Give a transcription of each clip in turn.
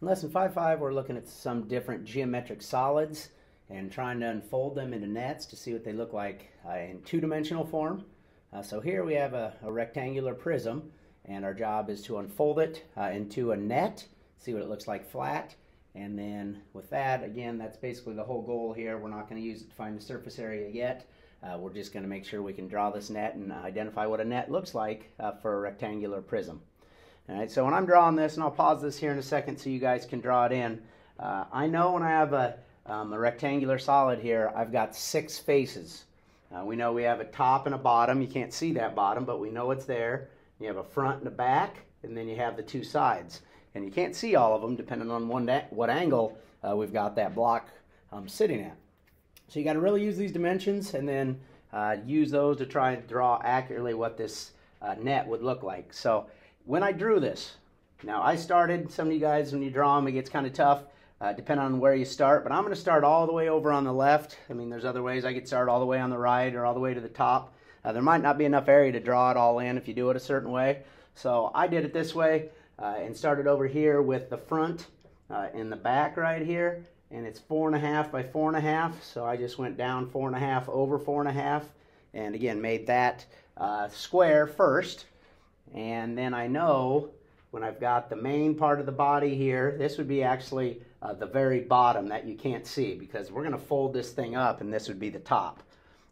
In lesson 5.5, we're looking at some different geometric solids and trying to unfold them into nets to see what they look like uh, in two-dimensional form. Uh, so here we have a, a, rectangular prism and our job is to unfold it uh, into a net, see what it looks like flat, and then with that, again, that's basically the whole goal here. We're not going to use it to find the surface area yet. Uh, we're just going to make sure we can draw this net and identify what a net looks like uh, for a rectangular prism. All right, so when I'm drawing this, and I'll pause this here in a second so you guys can draw it in, uh, I know when I have a, um, a, rectangular solid here, I've got six faces. Uh, we know we have a top and a bottom. You can't see that bottom, but we know it's there. You have a front and a back, and then you have the two sides. And you can't see all of them depending on one what angle uh, we've got that block um, sitting at. So you got to really use these dimensions and then uh, use those to try and draw accurately what this uh, net would look like. So when I drew this, now I started, some of you guys, when you draw them, it gets kind of tough, uh, depending on where you start, but I'm going to start all the way over on the left. I mean, there's other ways I could start all the way on the right or all the way to the top. Uh, there might not be enough area to draw it all in if you do it a certain way. So I did it this way uh, and started over here with the front uh, and the back right here. And it's four and a half by four and a half. So I just went down four and a half over four and a half. And again, made that uh, square first. And then I know when I've got the main part of the body here, this would be actually uh, the very bottom that you can't see because we're going to fold this thing up and this would be the top.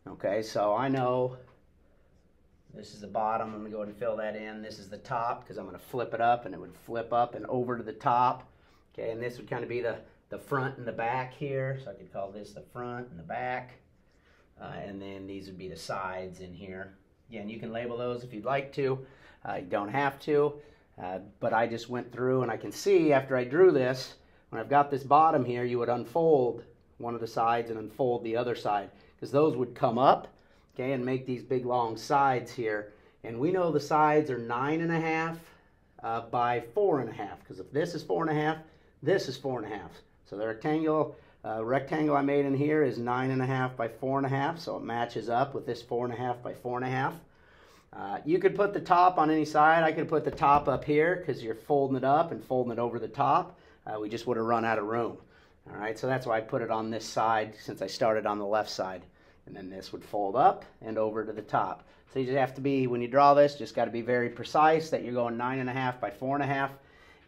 Okay, so I know this is the bottom. I'm going to go ahead and fill that in. This is the top because I'm going to flip it up and it would flip up and over to the top. Okay, and this would kind of be the, the front and the back here. So I could call this the front and the back. Uh, and then these would be the sides in here. Again, you can label those if you'd like to. Uh, you don't have to, uh, but I just went through and I can see after I drew this, when I've got this bottom here, you would unfold one of the sides and unfold the other side because those would come up, okay, and make these big long sides here. And we know the sides are nine and a half uh, by four and a half because if this is four and a half, this is four and a half. So the rectangle, uh, rectangle I made in here is nine and a half by four and a half, so it matches up with this four and a half by four and a half. Uh, you could put the top on any side. I could put the top up here because you're folding it up and folding it over the top. Uh, we just would have run out of room. All right, so that's why I put it on this side since I started on the left side. And then this would fold up and over to the top. So you just have to be, when you draw this, just got to be very precise that you're going nine and a half by four and a half.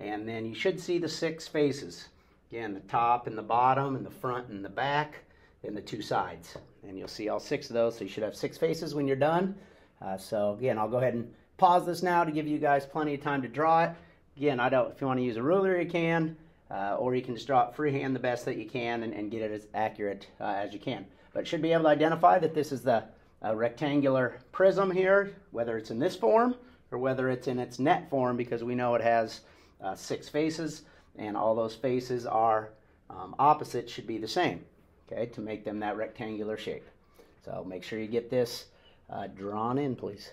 And then you should see the six faces. Again, the top and the bottom and the front and the back and the two sides. And you'll see all six of those. So you should have six faces when you're done. Uh, so again, I'll go ahead and pause this now to give you guys plenty of time to draw it. Again, I don't. If you want to use a ruler, you can, uh, or you can just draw it freehand the best that you can and, and get it as accurate uh, as you can. But should be able to identify that this is the rectangular prism here, whether it's in this form or whether it's in its net form, because we know it has uh, six faces, and all those faces are um, opposite should be the same, okay, to make them that rectangular shape. So make sure you get this uh, drawn in, please.